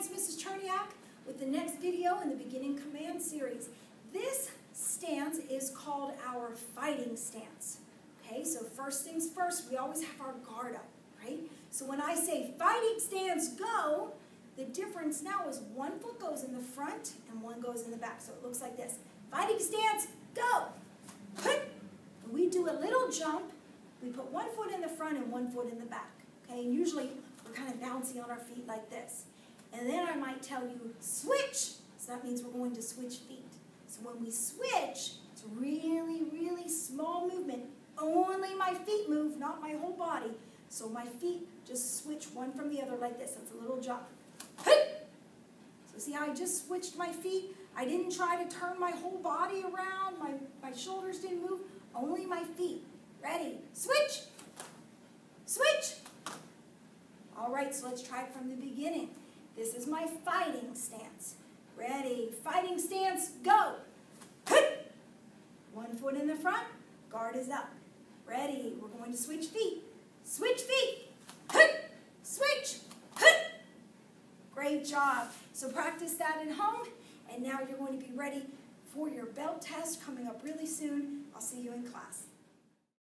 it's Mrs. Cherniak with the next video in the beginning command series. This stance is called our fighting stance. Okay, so first things first, we always have our guard up, right? So when I say fighting stance, go, the difference now is one foot goes in the front and one goes in the back. So it looks like this. Fighting stance, go. We do a little jump. We put one foot in the front and one foot in the back. Okay, and usually we're kind of bouncing on our feet like this. And then I might tell you, switch. So that means we're going to switch feet. So when we switch, it's really, really small movement. Only my feet move, not my whole body. So my feet just switch one from the other like this. That's a little jump. So see how I just switched my feet? I didn't try to turn my whole body around. My, my shoulders didn't move. Only my feet. Ready? Switch. Switch. All right, so let's try it from the beginning. This is my fighting stance. Ready? Fighting stance, go. One foot in the front, guard is up. Ready? We're going to switch feet. Switch feet. Switch. Great job. So practice that at home, and now you're going to be ready for your belt test coming up really soon. I'll see you in class.